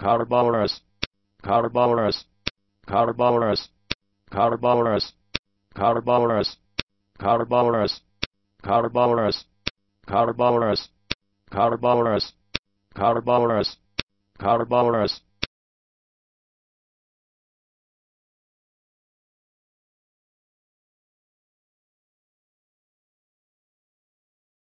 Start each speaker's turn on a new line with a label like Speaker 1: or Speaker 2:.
Speaker 1: Carbolus, Carbolus, Carbolus, Carbolus, Carbolus, Carbolus, Carbolus, Carbolus, Carbolus, Carbolus, Carbolus,